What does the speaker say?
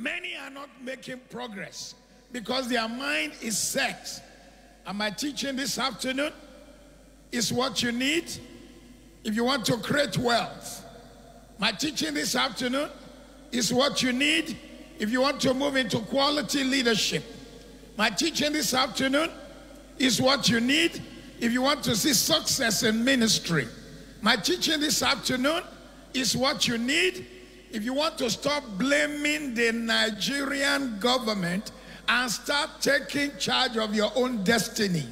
Many are not making progress because their mind is set. Am I teaching this afternoon? Is what you need if you want to create wealth. My teaching this afternoon is what you need if you want to move into quality leadership. My teaching this afternoon is what you need if you want to see success in ministry. My teaching this afternoon is what you need if you want to stop blaming the Nigerian government and start taking charge of your own destiny.